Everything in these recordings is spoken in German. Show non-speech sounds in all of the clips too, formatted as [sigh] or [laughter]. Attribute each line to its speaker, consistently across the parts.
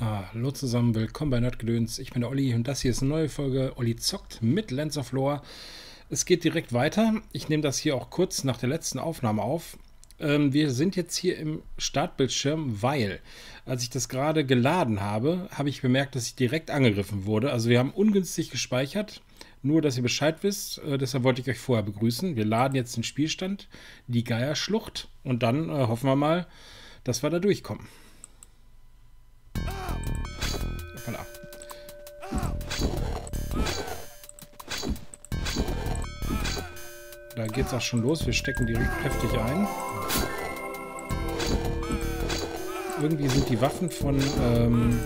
Speaker 1: Hallo zusammen, willkommen bei Nerdgedöns. Ich bin der Olli und das hier ist eine neue Folge Olli zockt mit Lens of Lore. Es geht direkt weiter. Ich nehme das hier auch kurz nach der letzten Aufnahme auf. Ähm, wir sind jetzt hier im Startbildschirm, weil, als ich das gerade geladen habe, habe ich bemerkt, dass ich direkt angegriffen wurde. Also wir haben ungünstig gespeichert. Nur, dass ihr Bescheid wisst, äh, deshalb wollte ich euch vorher begrüßen. Wir laden jetzt den Spielstand, die Geierschlucht, und dann äh, hoffen wir mal, dass wir da durchkommen. Da geht es auch schon los. Wir stecken direkt heftig ein. Irgendwie sind die Waffen von ähm,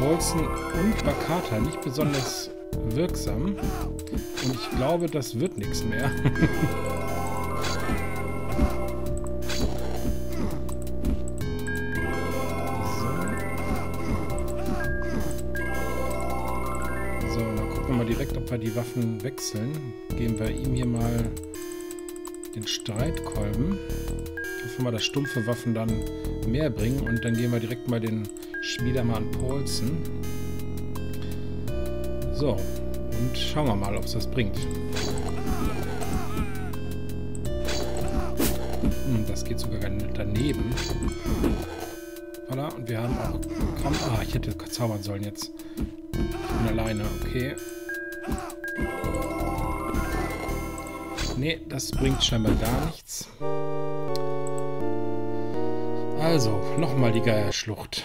Speaker 1: Paulson und Bakata nicht besonders wirksam. Und ich glaube, das wird nichts mehr. [laughs] Waffen wechseln, geben wir ihm hier mal den Streitkolben. Hoffen wir, dass stumpfe Waffen dann mehr bringen. Und dann gehen wir direkt mal den Schmiedermann Paulsen. So, und schauen wir mal, ob es das bringt. Hm, das geht sogar daneben. Voilà, und wir haben auch. Ah, ich hätte zaubern sollen jetzt. Ich bin alleine, okay. Nee, das bringt scheinbar gar nichts. Also, nochmal die Geierschlucht.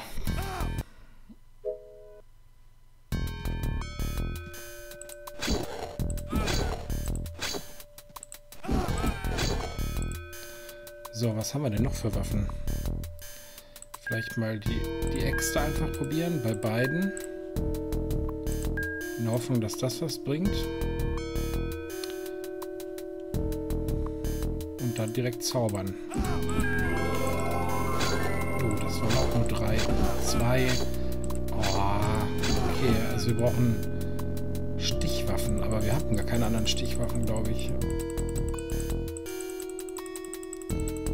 Speaker 1: So, was haben wir denn noch für Waffen? Vielleicht mal die, die Äxte einfach probieren, bei beiden. In Hoffnung, dass das was bringt. Direkt zaubern. Oh, das waren auch nur drei. Zwei. Oh, okay, also wir brauchen Stichwaffen, aber wir hatten gar keine anderen Stichwaffen, glaube ich.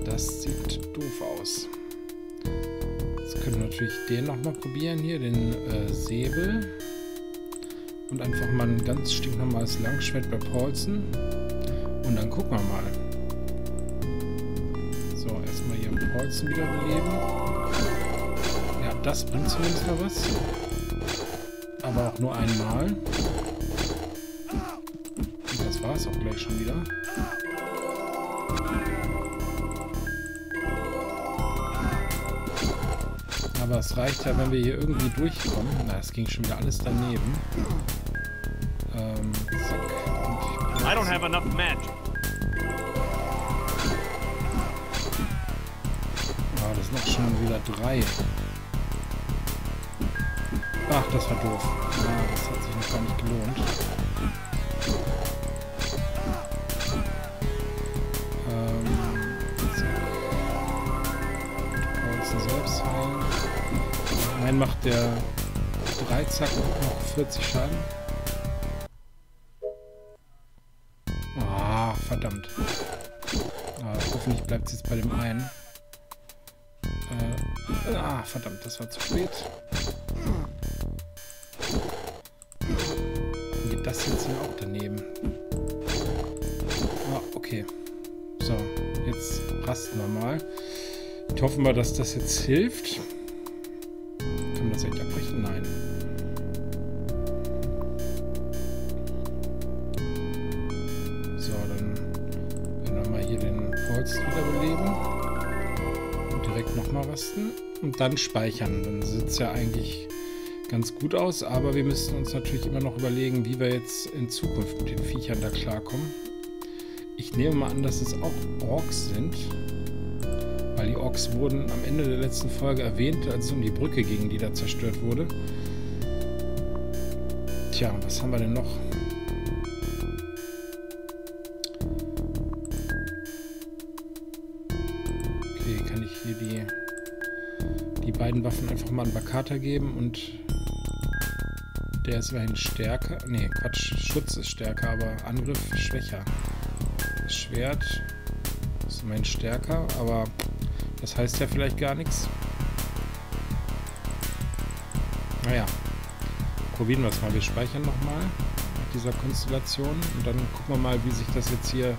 Speaker 1: Das sieht doof aus. Jetzt können wir natürlich den nochmal probieren hier, den äh, Säbel. Und einfach mal ein ganz stinknormales Langschwert bei Paulsen. Und dann gucken wir mal. Holzen wiederbeleben. Ja, das bringt zumindest mal was. Aber auch nur einmal. Und das war es auch gleich schon wieder. Aber es reicht ja, wenn wir hier irgendwie durchkommen. Na, es ging schon wieder alles daneben. Ähm, zack. I don't have enough magic. Schon wieder drei. Ach, das war doof. Ja, das hat sich noch gar nicht gelohnt. Ähm, so. selbst heilen. Nein, macht der Dreizack noch 40 Schaden. Ah, verdammt. Ah, hoffentlich bleibt es jetzt bei dem einen. Äh, ah, verdammt, das war zu spät. Geht das jetzt hier auch daneben. Ah, okay. So, jetzt rasten wir mal. Ich hoffe mal, dass das jetzt hilft. Dann speichern. Dann sieht es ja eigentlich ganz gut aus, aber wir müssen uns natürlich immer noch überlegen, wie wir jetzt in Zukunft mit den Viechern da klarkommen. Ich nehme mal an, dass es auch Orks sind, weil die Orks wurden am Ende der letzten Folge erwähnt, als es um die Brücke ging, die da zerstört wurde. Tja, was haben wir denn noch? Bakata geben und der ist immerhin stärker. Ne, Quatsch, Schutz ist stärker, aber Angriff schwächer. Das Schwert ist immerhin stärker, aber das heißt ja vielleicht gar nichts. Naja, probieren wir es mal. Wir speichern nochmal mit dieser Konstellation und dann gucken wir mal, wie sich das jetzt hier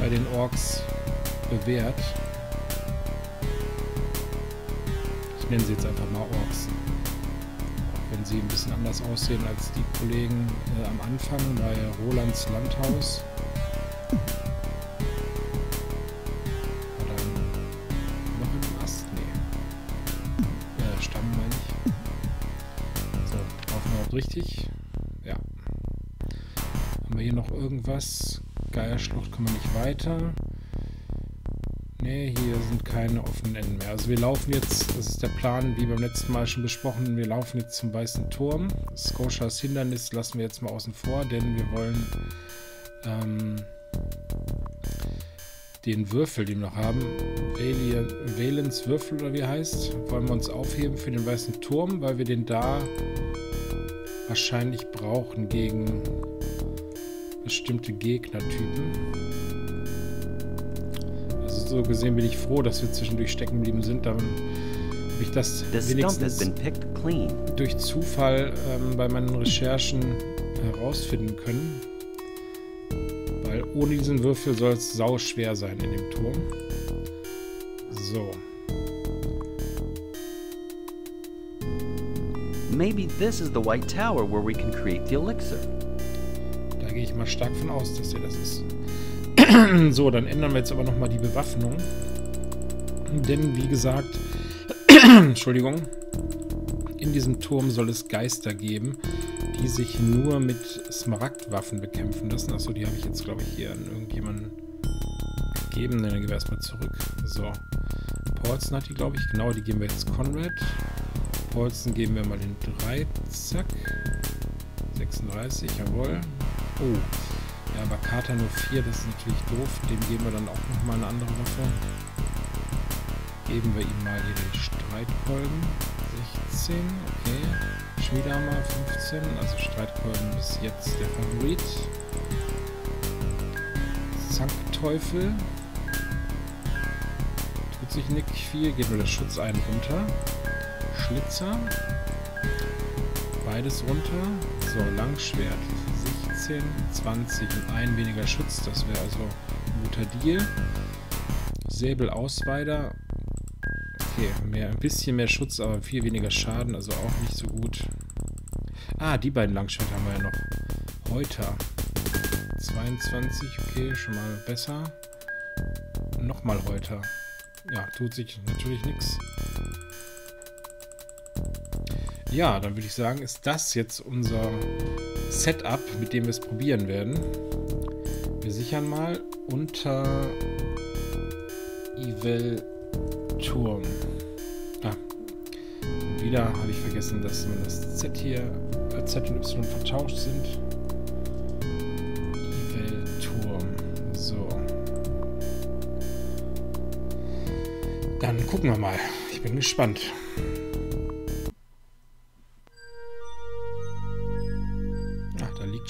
Speaker 1: bei den Orks bewährt. Ich nenne sie jetzt einfach mal Orks. Auch wenn sie ein bisschen anders aussehen als die Kollegen äh, am Anfang bei Rolands Landhaus. richtig? Ja. Haben wir hier noch irgendwas? Geierschlucht kommen wir nicht weiter. Ne, hier sind keine offenen Enden mehr. Also wir laufen jetzt, das ist der Plan, wie beim letzten Mal schon besprochen, wir laufen jetzt zum Weißen Turm. Scotias Hindernis lassen wir jetzt mal außen vor, denn wir wollen ähm, den Würfel, den wir noch haben, Valens Würfel oder wie heißt, wollen wir uns aufheben für den Weißen Turm, weil wir den da wahrscheinlich brauchen gegen bestimmte Gegnertypen. So gesehen bin ich froh, dass wir zwischendurch stecken geblieben sind. Dann habe ich das wenigstens durch Zufall ähm, bei meinen Recherchen herausfinden können. Weil ohne diesen Würfel soll es sau schwer sein in dem Turm. So.
Speaker 2: Maybe this is the White Tower where we can create the elixir.
Speaker 1: Da gehe ich mal stark von aus, dass hier das ist. [clears throat] so, dann ändern wir jetzt aber nochmal die Bewaffnung. Denn, wie gesagt, [clears throat] Entschuldigung, in diesem Turm soll es Geister geben, die sich nur mit Smaragdwaffen bekämpfen lassen. Achso, die habe ich jetzt, glaube ich, hier an irgendjemanden gegeben. Dann gehen wir erstmal zurück. So. Paulson hat die, glaube ich. Genau, die geben wir jetzt Conrad. Holzen geben wir mal den 3. Zack. 36, jawohl. Oh. Aber Kater nur 4, das ist natürlich doof. Dem geben wir dann auch nochmal eine andere Waffe. Geben wir ihm mal hier den Streitkolben. 16, okay. Schmiedehammer 15, also Streitkolben bis jetzt der Favorit. Zankteufel. Tut sich nicht viel, geht nur der Schutz einen runter. Schlitzer. Beides runter. So, Langschwert. 16, 20 und ein weniger Schutz. Das wäre also ein guter Deal. Säbelausweider. Okay, mehr, ein bisschen mehr Schutz, aber viel weniger Schaden. Also auch nicht so gut. Ah, die beiden Langschwerter haben wir ja noch. Heute. 22, okay, schon mal besser. Nochmal heute. Ja, tut sich natürlich nichts. Ja, dann würde ich sagen, ist das jetzt unser Setup, mit dem wir es probieren werden. Wir sichern mal unter Evil Turm. Ah, wieder habe ich vergessen, dass man das Z hier, äh, Z und Y vertauscht sind. Evil Turm. So. Dann gucken wir mal. Ich bin gespannt.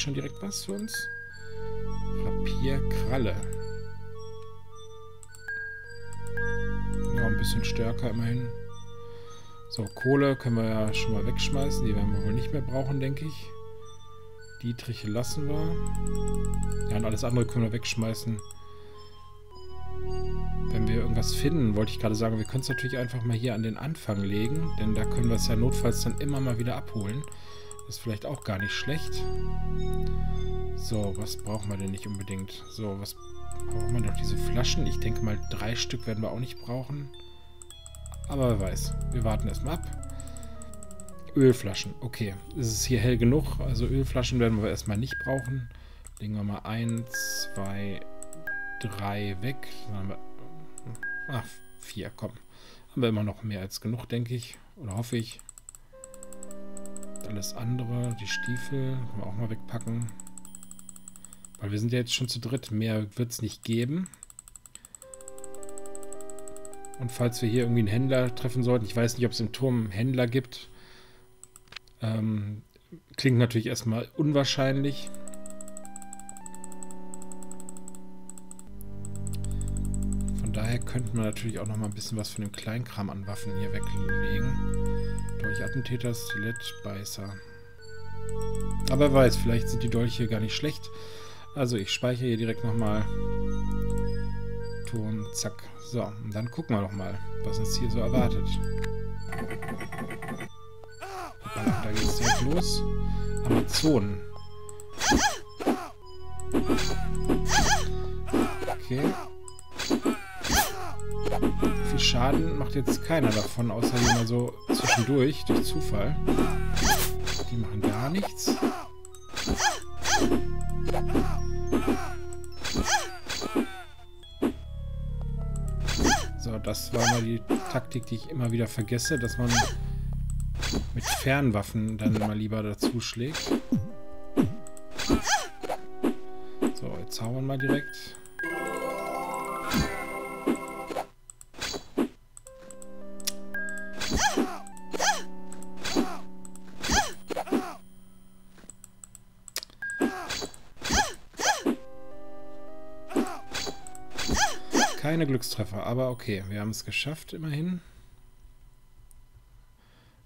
Speaker 1: Schon direkt was für uns? Papierkralle. Ja, ein bisschen stärker immerhin. So, Kohle können wir ja schon mal wegschmeißen. Die werden wir wohl nicht mehr brauchen, denke ich. Dietriche lassen wir. Ja, und alles andere können wir wegschmeißen. Wenn wir irgendwas finden, wollte ich gerade sagen, wir können es natürlich einfach mal hier an den Anfang legen, denn da können wir es ja notfalls dann immer mal wieder abholen. Ist vielleicht auch gar nicht schlecht. So, was brauchen wir denn nicht unbedingt? So, was brauchen wir noch? Diese Flaschen? Ich denke mal, drei Stück werden wir auch nicht brauchen. Aber wer weiß. Wir warten erstmal ab. Ölflaschen. Okay. Es ist hier hell genug. Also Ölflaschen werden wir erstmal nicht brauchen. Legen wir mal eins, zwei, drei weg. Dann haben wir, ach, vier, komm. Haben wir immer noch mehr als genug, denke ich. Oder hoffe ich alles andere, die Stiefel, können wir auch mal wegpacken. Weil wir sind ja jetzt schon zu dritt. Mehr wird es nicht geben. Und falls wir hier irgendwie einen Händler treffen sollten, ich weiß nicht, ob es im Turm einen Händler gibt. Ähm, klingt natürlich erstmal unwahrscheinlich. Von Von daher könnte man natürlich auch noch mal ein bisschen was von dem Kleinkram an Waffen hier weglegen. Dolchattentäter, Stilett, Beißer. Aber wer weiß, vielleicht sind die Dolche gar nicht schlecht. Also ich speichere hier direkt nochmal. Ton, zack. So, und dann gucken wir doch mal, was uns hier so erwartet. Da geht es direkt los. Amazonen. Okay. Schaden macht jetzt keiner davon, außer die mal so zwischendurch, durch Zufall. Die machen gar nichts. So, das war mal die Taktik, die ich immer wieder vergesse, dass man mit Fernwaffen dann mal lieber dazu schlägt. So, jetzt hauen wir mal direkt. Keine Glückstreffer, aber okay, wir haben es geschafft, immerhin.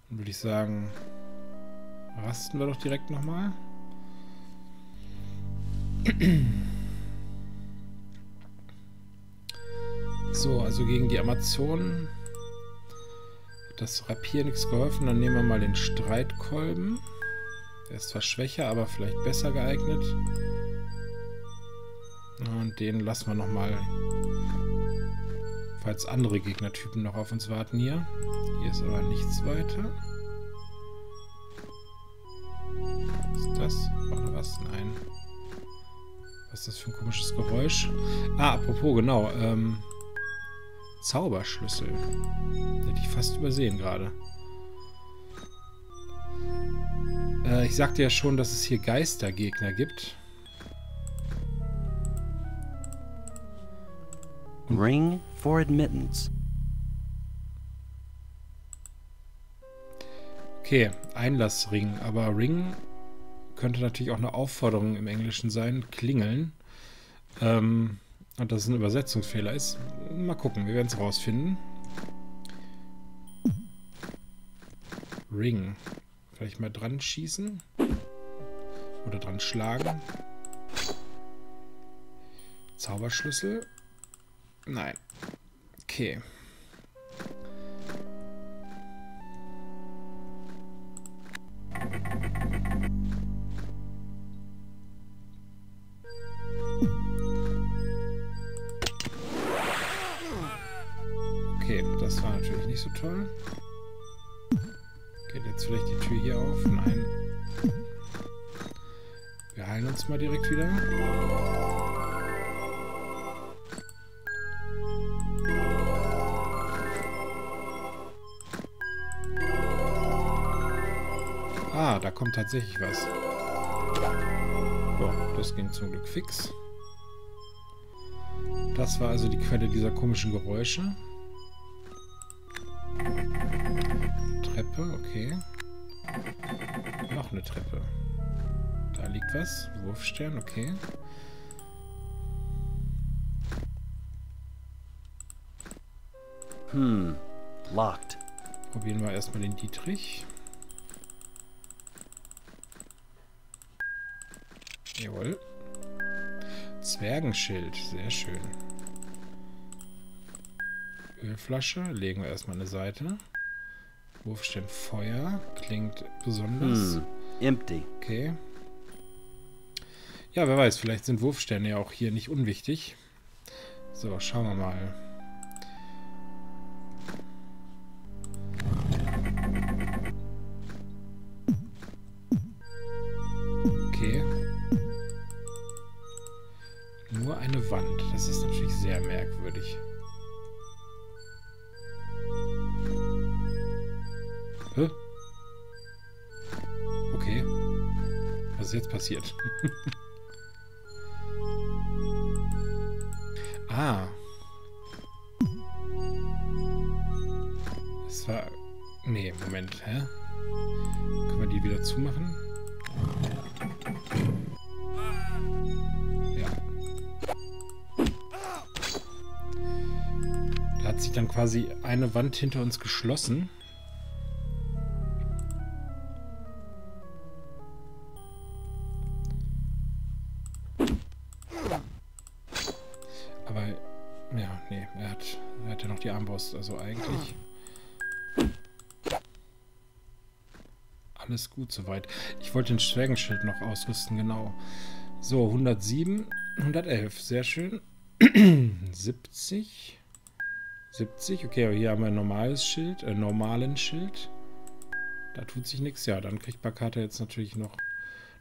Speaker 1: Dann würde ich sagen, rasten wir doch direkt nochmal. So, also gegen die Amazonen hat das Rapier nichts geholfen. Dann nehmen wir mal den Streitkolben. Der ist zwar schwächer, aber vielleicht besser geeignet. Und den lassen wir nochmal, falls andere Gegnertypen noch auf uns warten hier. Hier ist aber nichts weiter. Was ist das? War was? Nein. Was ist das für ein komisches Geräusch? Ah, apropos, genau. Ähm, Zauberschlüssel. Hätte ich fast übersehen gerade. Äh, ich sagte ja schon, dass es hier Geistergegner gibt.
Speaker 2: Ring for admittance.
Speaker 1: Okay, Einlassring. Aber Ring könnte natürlich auch eine Aufforderung im Englischen sein. Klingeln. Ähm, und dass es ein Übersetzungsfehler ist. Mal gucken, wir werden es rausfinden. Ring. Vielleicht mal dran schießen. Oder dran schlagen. Zauberschlüssel. Nein. Okay. Okay, das war natürlich nicht so toll. Geht jetzt vielleicht die Tür hier auf? Nein. Wir heilen uns mal direkt wieder. Ah, da kommt tatsächlich was. Ja, das ging zum Glück fix. Das war also die Quelle dieser komischen Geräusche. Treppe, okay. Noch eine Treppe. Da liegt was. Wurfstern, okay.
Speaker 2: Hmm. Locked.
Speaker 1: Probieren wir erstmal den Dietrich. Jawohl. Zwergenschild, sehr schön. Ölflasche, legen wir erstmal eine Seite. Wurfstern Feuer, klingt besonders.
Speaker 2: Hmm. Empty.
Speaker 1: Okay. Ja, wer weiß, vielleicht sind Wurfsterne ja auch hier nicht unwichtig. So, schauen wir mal. Merkwürdig. Hä? Okay. Was ist jetzt passiert? [laughs] ah. Das war... Nee, Moment, hä? Können wir die wieder zumachen? Dann quasi eine Wand hinter uns geschlossen. Aber, ja, nee, er hat, er hat ja noch die Armbrust, also eigentlich... Alles gut soweit. Ich wollte den Schwägenschild noch ausrüsten, genau. So, 107, 111, sehr schön. [clears throat] 70. 70, okay, aber hier haben wir ein normales Schild, äh, normalen Schild. Da tut sich nichts. Ja, dann kriegt Bakata jetzt natürlich noch,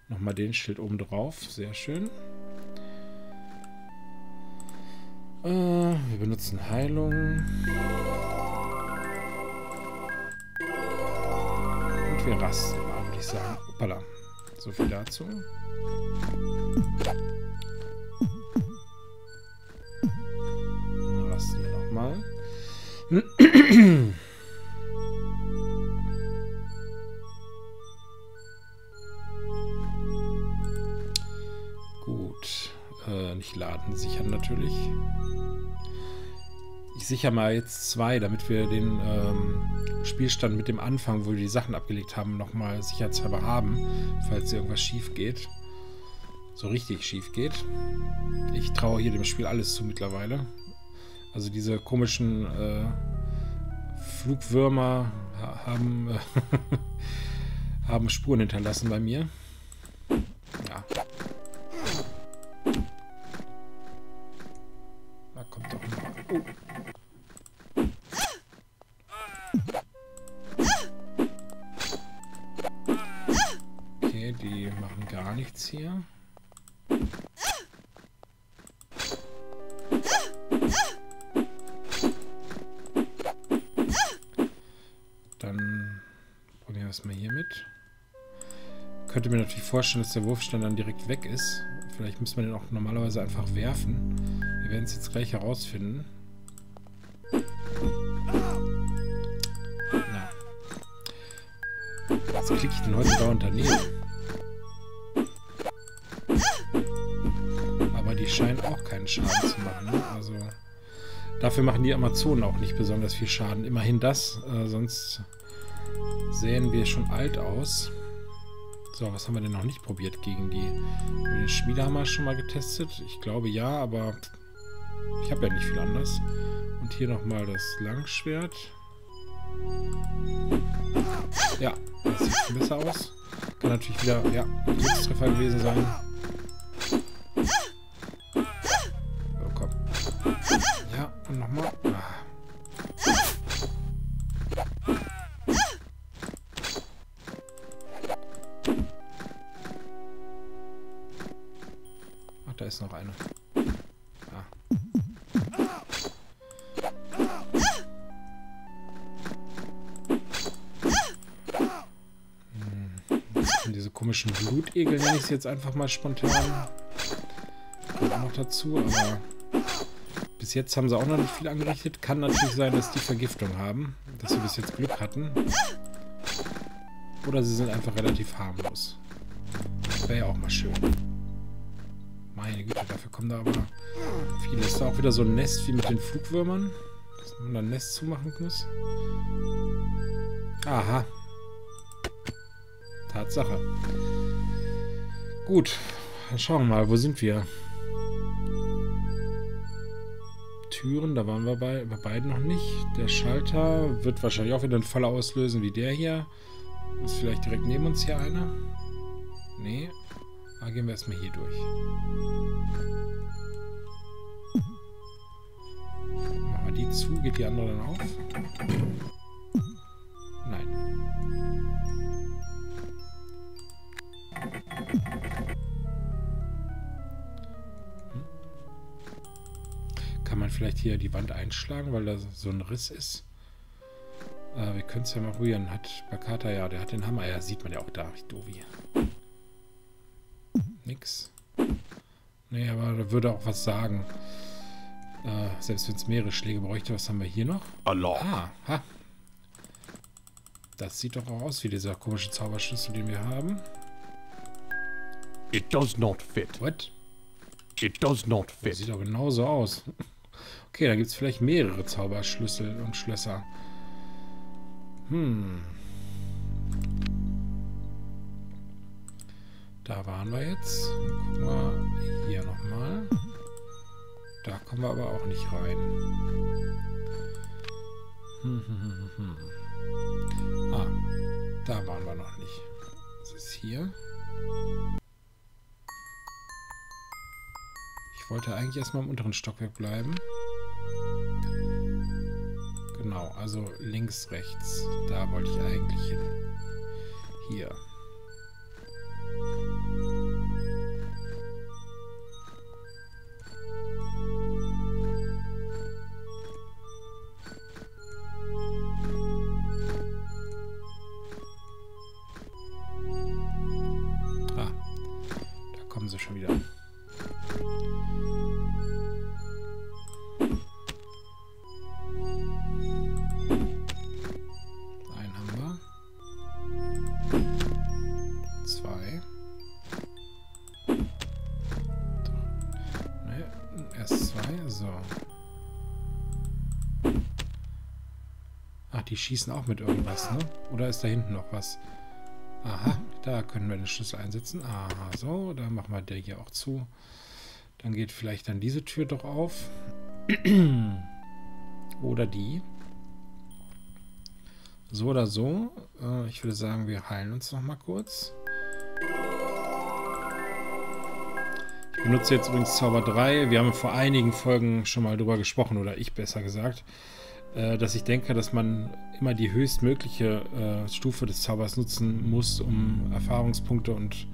Speaker 1: noch mal den Schild oben drauf. Sehr schön. Äh, wir benutzen Heilung. Und wir rasten, würde ich sagen. Hoppala. So viel dazu. Natürlich. Ich sichere mal jetzt zwei, damit wir den ähm, Spielstand mit dem Anfang, wo wir die Sachen abgelegt haben, nochmal sicherheitshalber haben, falls irgendwas schief geht. So richtig schief geht. Ich traue hier dem Spiel alles zu mittlerweile. Also diese komischen äh, Flugwürmer haben, [laughs] haben Spuren hinterlassen bei mir. Ja. Okay, die machen gar nichts hier. Dann probieren wir es mal hier mit. Könnte mir natürlich vorstellen, dass der Wurfstand dann direkt weg ist. Vielleicht müsste man den auch normalerweise einfach werfen. Werden es jetzt gleich herausfinden. Na. Was klicke ich denn heute dauernd daneben? Aber die scheinen auch keinen Schaden zu machen. Ne? Also dafür machen die Amazonen auch nicht besonders viel Schaden. Immerhin das, äh, sonst sehen wir schon alt aus. So, was haben wir denn noch nicht probiert gegen die? Haben wir den Schmiedehammer schon mal getestet? Ich glaube ja, aber ich habe ja nicht viel anders. Und hier nochmal das Langschwert. Ja, das sieht besser aus. Kann natürlich wieder, ja, Glückstreffer gewesen sein. So, komm. Ja, und nochmal. Ah. Ach, da ist noch eine. Komischen Blutegel nenne ich es jetzt einfach mal spontan. Kommt auch noch dazu, aber bis jetzt haben sie auch noch nicht viel angerichtet. Kann natürlich sein, dass die Vergiftung haben. Dass sie bis jetzt Glück hatten. Oder sie sind einfach relativ harmlos. Wäre ja auch mal schön. Meine Güte, dafür kommen da aber viele. Ist da auch wieder so ein Nest wie mit den Flugwürmern? Dass man da ein Nest zumachen muss? Aha. Tatsache. Gut, schauen wir mal, wo sind wir? Türen, da waren wir bei, bei beiden noch nicht. Der Schalter wird wahrscheinlich auch wieder einen Fall auslösen wie der hier. Ist vielleicht direkt neben uns hier einer? Nee. Aber gehen wir erstmal hier durch. Machen wir die zu, geht die andere dann auf? Nein. Kann man vielleicht hier die Wand einschlagen, weil da so ein Riss ist? Äh, wir können es ja mal rühren. Hat Bakata, ja, der hat den Hammer. Ja, sieht man ja auch da. Ich doofi. Nix. Nee, aber da würde auch was sagen. Äh, selbst wenn es mehrere Schläge bräuchte. Was haben wir hier noch?
Speaker 3: Allah.
Speaker 1: Ah, ha. Das sieht doch auch aus wie dieser komische Zauberschlüssel, den wir haben.
Speaker 3: It does not fit.
Speaker 1: What?
Speaker 3: It does not
Speaker 1: Das
Speaker 3: fit.
Speaker 1: sieht doch genauso aus. Okay, da gibt es vielleicht mehrere Zauberschlüssel und Schlösser. Hm. Da waren wir jetzt. Gucken wir hier nochmal. Da kommen wir aber auch nicht rein. Hm, hm, hm, hm. hm. Ah, da waren wir noch nicht. Was ist hier? Ich wollte eigentlich erstmal im unteren Stockwerk bleiben. Genau, also links, rechts. Da wollte ich eigentlich hin. Hier. Die schießen auch mit irgendwas, ne? Oder ist da hinten noch was? Aha, da können wir den Schlüssel einsetzen. Aha, so, da machen wir der hier auch zu. Dann geht vielleicht dann diese Tür doch auf. [clears throat] Oder die. So oder so. Äh, ich würde sagen, wir heilen uns noch mal kurz. Ich benutze jetzt übrigens Zauber 3. Wir haben vor einigen Folgen schon mal drüber gesprochen, oder ich besser gesagt, äh, dass ich denke, dass man immer die höchstmögliche äh, Stufe des Zaubers nutzen muss, um Erfahrungspunkte und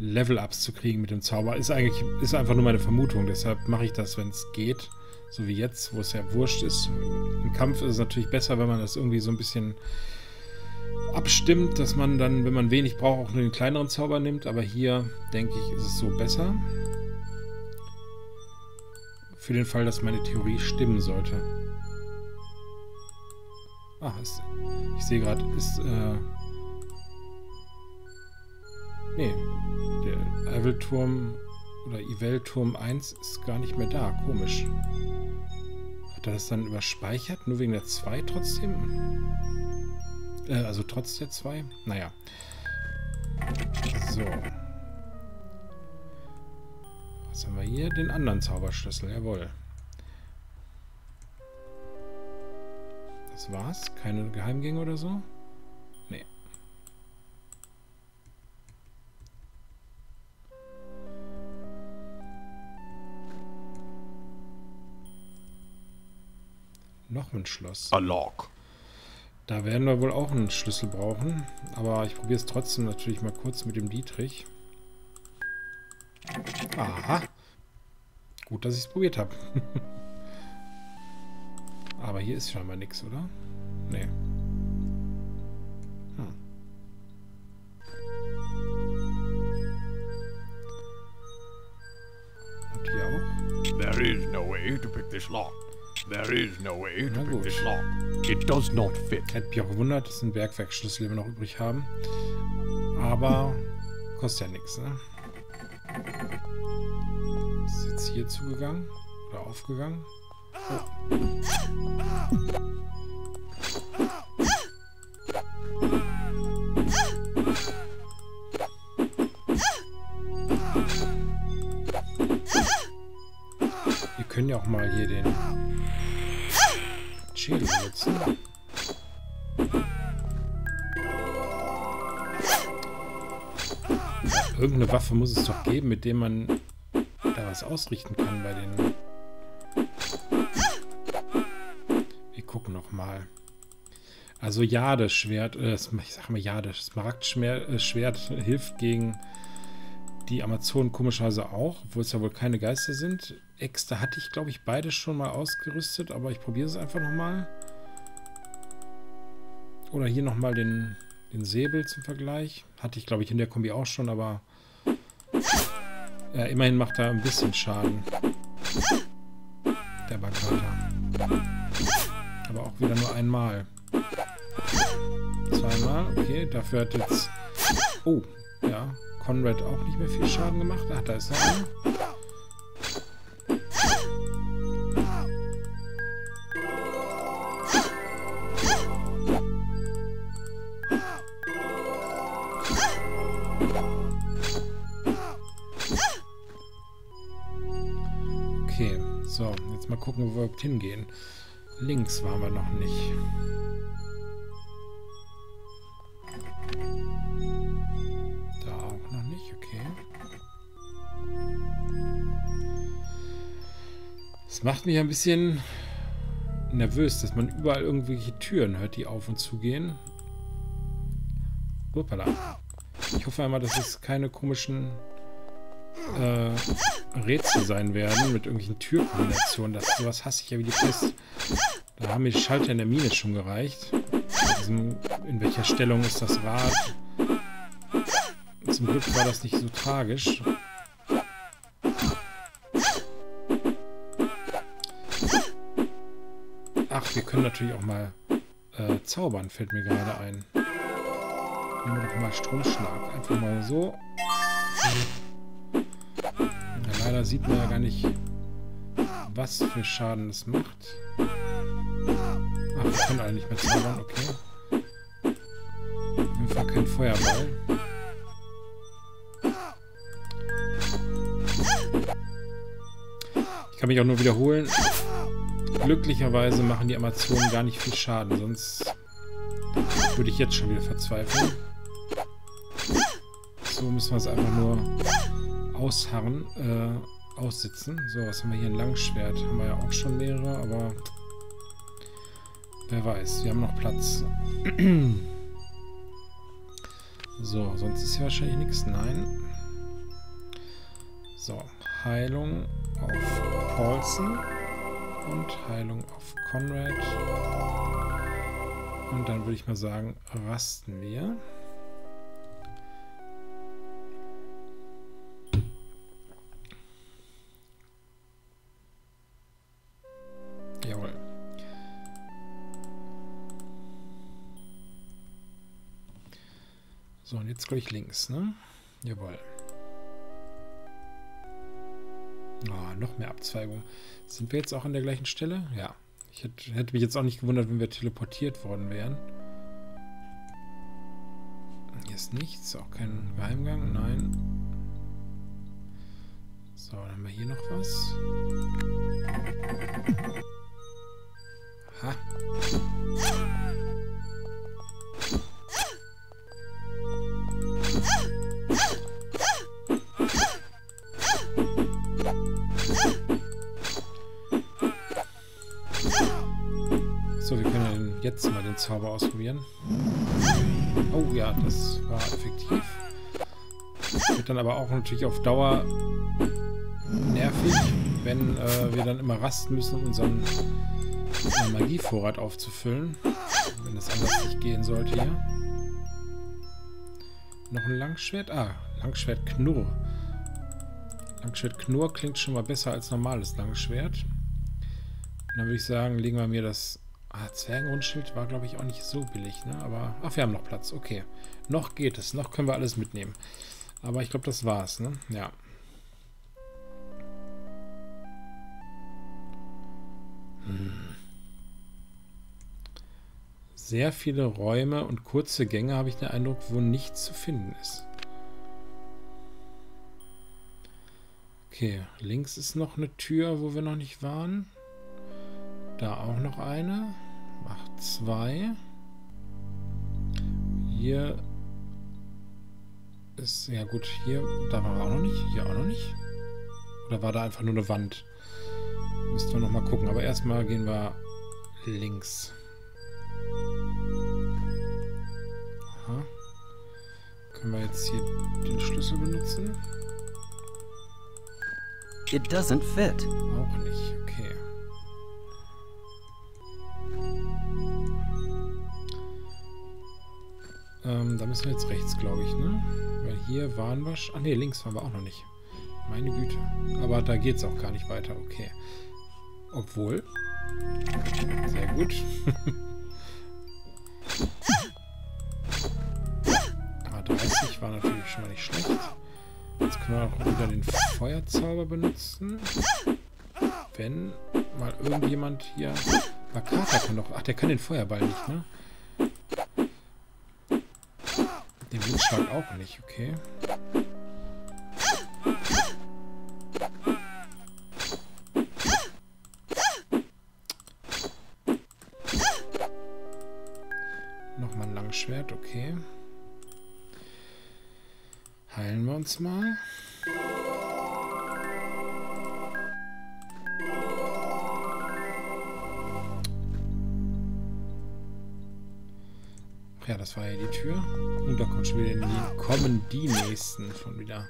Speaker 1: Level-Ups zu kriegen mit dem Zauber. Ist eigentlich ist einfach nur meine Vermutung. Deshalb mache ich das, wenn es geht. So wie jetzt, wo es ja wurscht ist. Im Kampf ist es natürlich besser, wenn man das irgendwie so ein bisschen abstimmt, dass man dann, wenn man wenig braucht, auch nur den kleineren Zauber nimmt. Aber hier, denke ich, ist es so besser. Für den Fall, dass meine Theorie stimmen sollte. Ah, ist, ich sehe gerade, ist, äh... Nee, der Evelturm oder Ivelturm 1 ist gar nicht mehr da. Komisch. Hat er das dann überspeichert? Nur wegen der 2 trotzdem? Äh, also trotz der 2? Naja. So. Was haben wir hier? Den anderen Zauberschlüssel, jawohl. Das war's? Keine Geheimgänge oder so? Nee. Noch ein Schloss.
Speaker 3: A lock.
Speaker 1: Da werden wir wohl auch einen Schlüssel brauchen. Aber ich probiere es trotzdem natürlich mal kurz mit dem Dietrich. Aha. Gut, dass ich es probiert habe. [laughs] Aber hier ist scheinbar nichts, oder? Nee. Hm. Und hier auch?
Speaker 3: There is no way to pick this lock. There is no way to pick this lock. It does not fit.
Speaker 1: Hätte mich auch gewundert, dass einen Bergwerkschlüssel immer noch übrig haben. Aber kostet ja nichts, ne? Ist jetzt hier zugegangen? Oder aufgegangen? Wir können ja auch mal hier den Schädel benutzen. Irgendeine Waffe muss es doch geben, mit der man da was ausrichten kann bei den... gucken noch mal. Also Jade-Schwert, äh, ich sag mal Jade, Smaragd-Schwert äh, Schwert hilft gegen die Amazonen komischerweise auch, obwohl es ja wohl keine Geister sind. Äxte hatte ich, glaube ich, beide schon mal ausgerüstet, aber ich probiere es einfach nochmal. Oder hier nochmal den, den Säbel zum Vergleich. Hatte ich, glaube ich, in der Kombi auch schon, aber ja, immerhin macht er ein bisschen Schaden. Der Bagata. Aber auch wieder nur einmal. Zweimal, okay. Dafür hat jetzt... Oh, ja. Conrad auch nicht mehr viel Schaden gemacht. Ach, da ist er. Okay, so, jetzt mal gucken, wo wir überhaupt hingehen. Links waren wir noch nicht. Da auch noch nicht, okay. Das macht mich ein bisschen nervös, dass man überall irgendwelche Türen hört, die auf und zu gehen. Uppala. Ich hoffe einmal, dass es keine komischen äh, Rätsel sein werden mit irgendwelchen Türkombinationen. Das, sowas hasse ich ja wie die Pest. Da haben mir die Schalter in der Mine schon gereicht. Diesem, in welcher Stellung ist das Rad? Zum Glück war das nicht so tragisch. Ach, wir können natürlich auch mal äh, zaubern, fällt mir gerade ein. Nehmen wir doch mal Stromschlag. Einfach mal so. Leider sieht man ja gar nicht, was für Schaden es macht. Ach, wir können alle nicht mehr zaubern, okay. Fall kein Feuerball. Ich kann mich auch nur wiederholen. Glücklicherweise machen die Amazonen gar nicht viel Schaden, sonst würde ich jetzt schon wieder verzweifeln. So müssen wir es einfach nur ausharren, äh, aussitzen. So, was haben wir hier? Ein Langschwert. Haben wir ja auch schon mehrere, aber wer weiß. Wir haben noch Platz. [clears throat] so, sonst ist hier wahrscheinlich nichts. Nein. So, Heilung auf Paulson und Heilung auf Conrad. Und dann würde ich mal sagen, rasten wir. Jetzt gleich links, ne? Jawohl. Oh, noch mehr Abzweigung. Sind wir jetzt auch an der gleichen Stelle? Ja. Ich hätte, hätte mich jetzt auch nicht gewundert, wenn wir teleportiert worden wären. Hier ist nichts, auch kein Geheimgang, nein. So, dann haben wir hier noch was. Ha. Jetzt mal den Zauber ausprobieren. Oh ja, das war effektiv. Wird dann aber auch natürlich auf Dauer nervig, wenn äh, wir dann immer rasten müssen, um unseren äh, Magievorrat aufzufüllen. Wenn es anders nicht gehen sollte hier. Noch ein Langschwert? Ah, Langschwert Knurr. Langschwert Knurr klingt schon mal besser als normales Langschwert. Und dann würde ich sagen, legen wir mir das Ah, Zwergenrundschild war, glaube ich, auch nicht so billig, ne? Aber, ach, wir haben noch Platz. Okay. Noch geht es. Noch können wir alles mitnehmen. Aber ich glaube, das war's, ne? Ja. Hm. Sehr viele Räume und kurze Gänge, habe ich den Eindruck, wo nichts zu finden ist. Okay, links ist noch eine Tür, wo wir noch nicht waren. Da auch noch eine. Macht zwei. Hier ist, ja gut, hier, da waren wir auch noch nicht. Hier auch noch nicht. Oder war da einfach nur eine Wand? Müssten wir nochmal gucken. Aber erstmal gehen wir links. Aha. Können wir jetzt hier den Schlüssel benutzen?
Speaker 2: It doesn't fit.
Speaker 1: Auch nicht, Ähm, da müssen wir jetzt rechts, glaube ich, ne? Weil hier waren wir... Ach ne, links waren wir auch noch nicht. Meine Güte. Aber da geht es auch gar nicht weiter. Okay. Obwohl... Sehr gut. [laughs] ah, 30 war natürlich schon mal nicht schlecht. Jetzt können wir auch wieder den Feuerzauber benutzen. Wenn mal irgendjemand hier... Makata kann doch... Ach, der kann den Feuerball nicht, ne? Den Windschlag auch nicht, okay. Nochmal ein Langschwert, okay. Heilen wir uns mal. Das war ja die Tür. Und da kommt schon wieder die, kommen die nächsten schon wieder.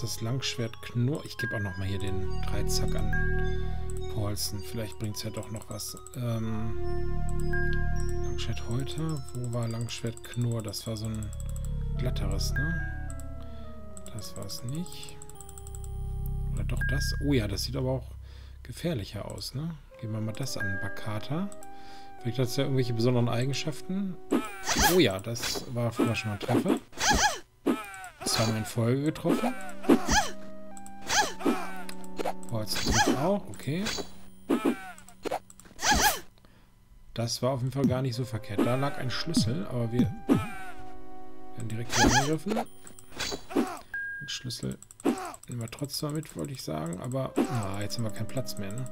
Speaker 1: Zumindest das Langschwert knurrt. Ich gebe auch noch mal hier den Dreizack an Paulsen. Vielleicht bringt es ja doch noch was. Ähm, Langschwert heute. Wo war Langschwert Knurr? Das war so ein glatteres, ne? Das war es nicht. Oder doch das? Oh ja, das sieht aber auch gefährlicher aus, ne? Geben wir mal das an. Bakata. Vielleicht hat es ja irgendwelche besonderen Eigenschaften. Oh ja, das war vorher schon mal Treffer. Zweimal in Folge getroffen. Holz trifft auch, okay. Das war auf jeden Fall gar nicht so verkehrt. Da lag ein Schlüssel, aber wir werden direkt hier angegriffen. Den Schlüssel nehmen wir trotzdem mal mit, wollte ich sagen. Aber ah, jetzt haben wir keinen Platz mehr. Ne?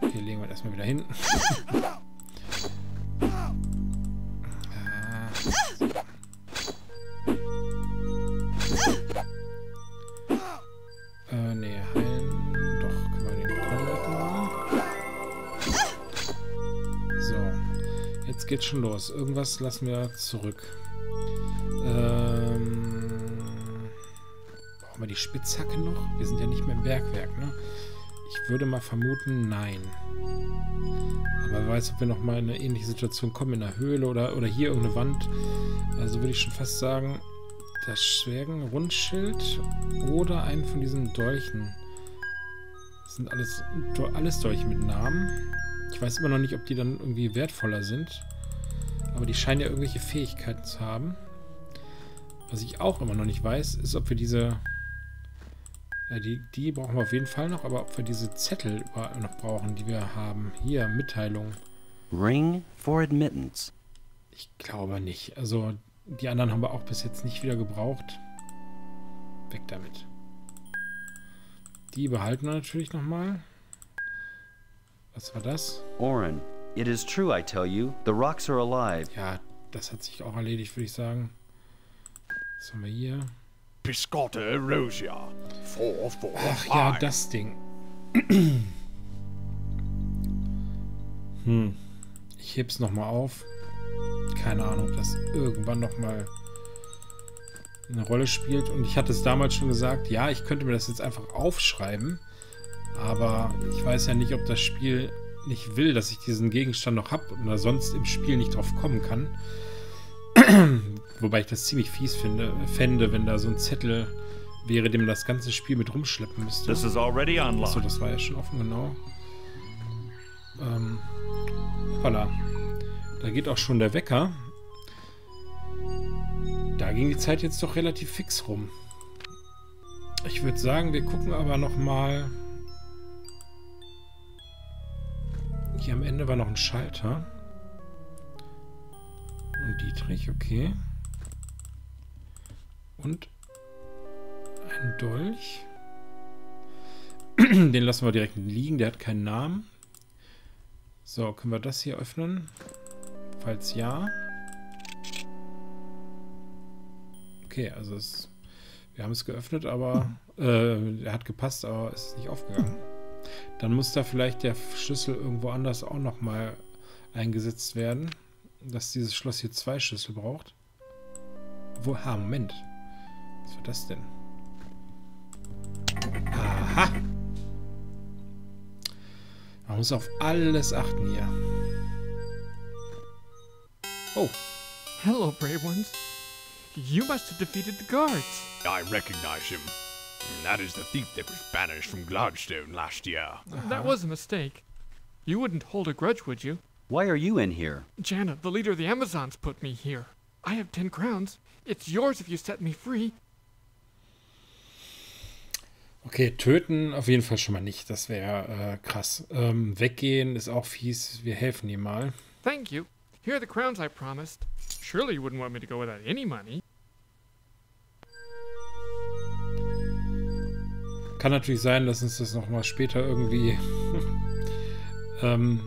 Speaker 1: Okay, legen wir das erstmal wieder hin. Schon los. Irgendwas lassen wir zurück. Ähm. Brauchen wir die Spitzhacke noch? Wir sind ja nicht mehr im Bergwerk, ne? Ich würde mal vermuten, nein. Aber wer weiß, ob wir noch mal in eine ähnliche Situation kommen, in einer Höhle oder, oder hier irgendeine Wand. Also würde ich schon fast sagen, das Schwärgen-Rundschild oder einen von diesen Dolchen. Das sind alles, alles Dolche mit Namen. Ich weiß immer noch nicht, ob die dann irgendwie wertvoller sind. Aber die scheinen ja irgendwelche Fähigkeiten zu haben. Was ich auch immer noch nicht weiß, ist, ob wir diese... Ja, die, die brauchen wir auf jeden Fall noch, aber ob wir diese Zettel noch brauchen, die wir haben. Hier, Mitteilung.
Speaker 2: Ring for admittance.
Speaker 1: Ich glaube nicht. Also, die anderen haben wir auch bis jetzt nicht wieder gebraucht. Weg damit. Die behalten wir natürlich nochmal. Was war das?
Speaker 2: Oren, it is true, I tell you. The rocks are alive.
Speaker 1: Ja, das hat sich auch erledigt, würde ich sagen. Was haben wir hier?
Speaker 3: Piscotta Erosia. Four, four,
Speaker 1: Ach ja, das Ding. [clears throat] hm. Ich heb's nochmal auf. Keine Ahnung, ob das irgendwann nochmal eine Rolle spielt. Und ich hatte es damals schon gesagt, ja, ich könnte mir das jetzt einfach aufschreiben. Aber ich weiß ja nicht, ob das Spiel nicht will, dass ich diesen Gegenstand noch habe oder sonst im Spiel nicht drauf kommen kann. Wobei ich das ziemlich fies finde, fände, wenn da so ein Zettel wäre, dem man das ganze Spiel mit rumschleppen müsste.
Speaker 3: This is already
Speaker 1: Achso, das war ja schon offen, genau. Ähm, hoppala. Da geht auch schon der Wecker. Da ging die Zeit jetzt doch relativ fix rum. Ich würde sagen, wir gucken aber noch mal. Hier am Ende war noch ein Schalter. Und Dietrich, okay. Und ein Dolch. [clears throat] Den lassen wir direkt liegen, der hat keinen Namen. So, können wir das hier öffnen? Falls ja. Okay, also es, wir haben es geöffnet, aber äh, er hat gepasst, aber es ist nicht aufgegangen. Dann muss da vielleicht der Schlüssel irgendwo anders auch nochmal eingesetzt werden, dass dieses Schloss hier zwei Schlüssel braucht. Wo, ha, Moment. Was war das denn? Aha! Man muss auf alles achten hier. Oh,
Speaker 4: Hello, brave ones. You must have defeated the guards.
Speaker 3: I recognize him. That is the thief that was banished from Gladstone last year.
Speaker 4: That uh-huh. was a mistake. You wouldn't hold a grudge, would you?
Speaker 2: Why are you in here?
Speaker 4: Jana, the leader of the Amazons, put me here. I have ten crowns. It's yours if you set me free.
Speaker 1: Okay, töten auf jeden Fall schon mal nicht. Das wäre äh, krass. Ähm, weggehen ist auch fies. Wir helfen ihm mal.
Speaker 4: Thank you. Here are the crowns I promised. Surely you wouldn't want me to go without any money.
Speaker 1: Kann natürlich sein, dass uns das nochmal später irgendwie [laughs] ähm,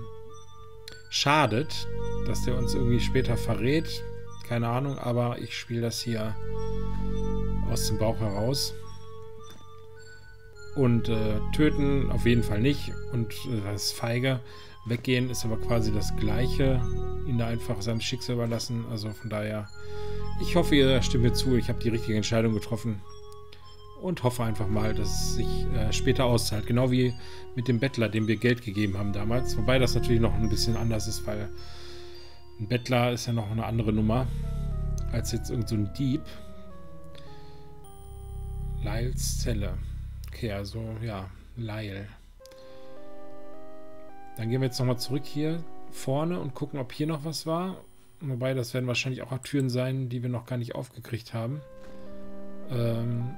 Speaker 1: schadet, dass der uns irgendwie später verrät. Keine Ahnung, aber ich spiele das hier aus dem Bauch heraus. Und äh, töten auf jeden Fall nicht. Und äh, das ist feige. Weggehen ist aber quasi das Gleiche. Ihn da einfach seinem Schicksal überlassen. Also von daher, ich hoffe, ihr stimmt mir zu. Ich habe die richtige Entscheidung getroffen. Und hoffe einfach mal, dass es sich äh, später auszahlt. Genau wie mit dem Bettler, dem wir Geld gegeben haben damals. Wobei das natürlich noch ein bisschen anders ist, weil ein Bettler ist ja noch eine andere Nummer als jetzt irgendein so Dieb. Lyles Zelle. Okay, also ja, Lyle. Dann gehen wir jetzt nochmal zurück hier vorne und gucken, ob hier noch was war. Wobei, das werden wahrscheinlich auch Türen sein, die wir noch gar nicht aufgekriegt haben. Ähm,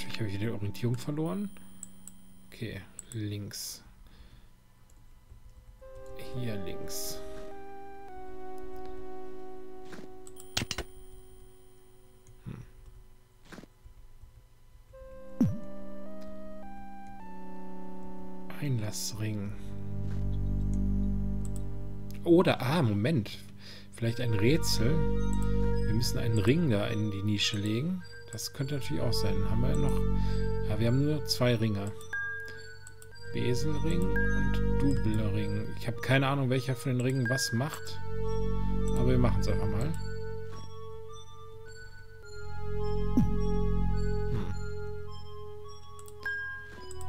Speaker 1: natürlich habe ich hier die Orientierung verloren. Okay, links. Hier links. Einlassring. Oder, ah, Moment. Vielleicht ein Rätsel. Wir müssen einen Ring da in die Nische legen. Das könnte natürlich auch sein. Haben wir noch... Ja, wir haben nur zwei Ringe. Beselring und Dubelring. Ich habe keine Ahnung, welcher von den Ringen was macht. Aber wir machen es einfach mal.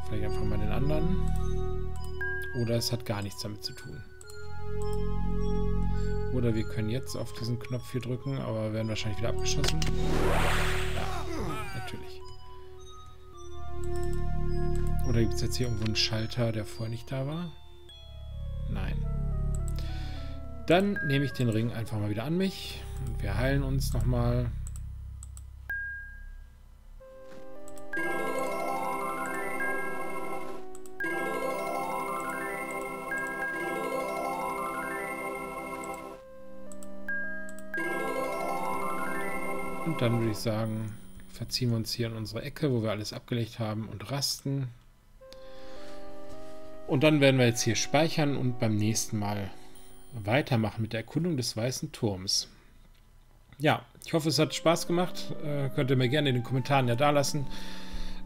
Speaker 1: Vielleicht einfach mal den anderen. Oder es hat gar nichts damit zu tun. Oder wir können jetzt auf diesen Knopf hier drücken, aber werden wahrscheinlich wieder abgeschossen. Oder gibt es jetzt hier irgendwo einen Schalter, der vorher nicht da war? Nein. Dann nehme ich den Ring einfach mal wieder an mich. Und wir heilen uns nochmal. Und dann würde ich sagen, verziehen wir uns hier in unsere Ecke, wo wir alles abgelegt haben und rasten. Und dann werden wir jetzt hier speichern und beim nächsten Mal weitermachen mit der Erkundung des Weißen Turms. Ja, ich hoffe, es hat Spaß gemacht. Äh, könnt ihr mir gerne in den Kommentaren ja da lassen,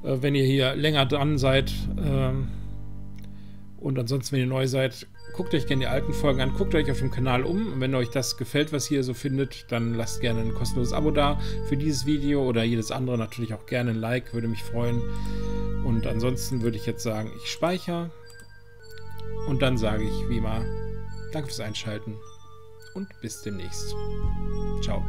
Speaker 1: äh, wenn ihr hier länger dran seid. Ähm, und ansonsten, wenn ihr neu seid, guckt euch gerne die alten Folgen an, guckt euch auf dem Kanal um. Und wenn euch das gefällt, was ihr so findet, dann lasst gerne ein kostenloses Abo da für dieses Video oder jedes andere. Natürlich auch gerne ein Like, würde mich freuen. Und ansonsten würde ich jetzt sagen, ich speichere. Und dann sage ich wie immer, danke fürs Einschalten und bis demnächst. Ciao.